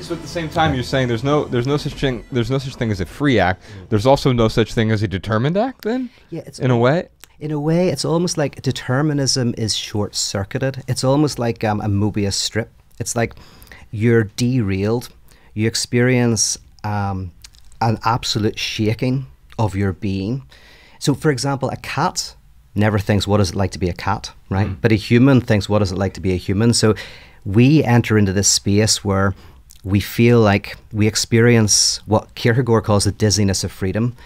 So at the same time, you're saying there's no there's no such thing there's no such thing as a free act. There's also no such thing as a determined act. Then, Yeah, it's in a way. in a way, it's almost like determinism is short circuited. It's almost like um, a Mobius strip. It's like you're derailed. You experience um, an absolute shaking of your being. So, for example, a cat never thinks, What is it like to be a cat? Right? But a human thinks, What is it like to be a human? So, we enter into this space where we feel like we experience what Kierkegaard calls the dizziness of freedom,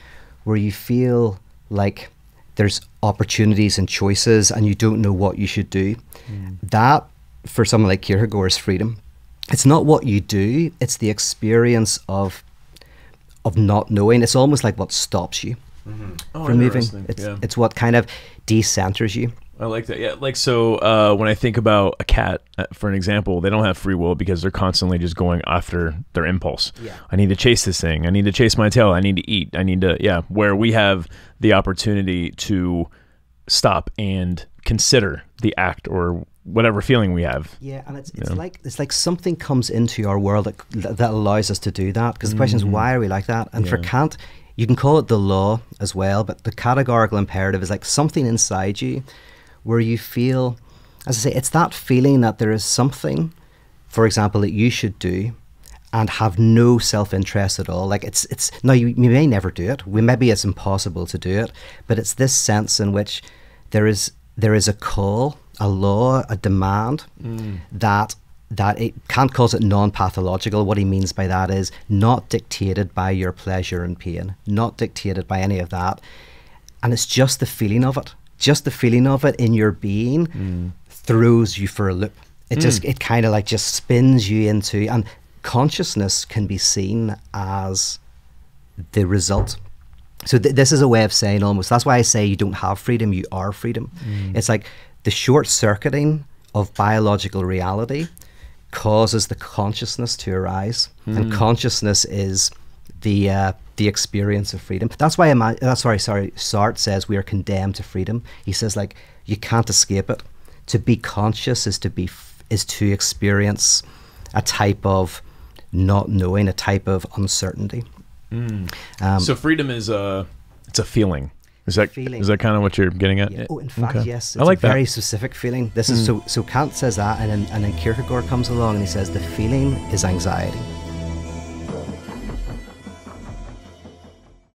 where you feel like there's opportunities and choices and you don't know what you should do. Mm. That, for someone like Kierkegaard, is freedom. It's not what you do, it's the experience of of not knowing. It's almost like what stops you mm-hmm. Oh, from moving. It's, yeah. it's what kind of decenters you. I like that. Yeah, like so. Uh, when I think about a cat, uh, for an example, they don't have free will because they're constantly just going after their impulse. Yeah. I need to chase this thing. I need to chase my tail. I need to eat. I need to. Yeah. Where we have the opportunity to stop and consider the act or whatever feeling we have. Yeah, and it's it's Yeah. like it's like something comes into our world that that allows us to do that. Because the question is, why are we like that? And for Mm. Kant, you can call it the law as well, but the categorical imperative is like something inside you where you feel, as I say, it's that feeling that there is something, for example, that you should do. And have no self-interest at all. Like it's it's no, you, you may never do it. We maybe it's impossible to do it, but it's this sense in which there is there is a call, a law, a demand mm. that that it Kant calls it non-pathological. What he means by that is not dictated by your pleasure and pain, not dictated by any of that, and it's just the feeling of it, just the feeling of it in your being mm. throws you for a loop. It mm. just it kind of like just spins you into and consciousness can be seen as the result. So th- this is a way of saying almost. That's why I say you don't have freedom. You are freedom. Mm. It's like the short circuiting of biological reality causes the consciousness to arise, and consciousness is the uh, the experience of freedom. That's why ima- uh, sorry, sorry. Sartre says we are condemned to freedom. He says like you can't escape it. To be conscious is to be f- is to experience a type of not knowing, a type of uncertainty. Um, so freedom is a it's a feeling. Is that is Feeling. is that kind of what you're getting at? Yeah. Oh, in fact, Okay. yes. I like a that. very specific feeling. This is so. So Kant says that, and then, and then Kierkegaard comes along and he says the feeling is anxiety.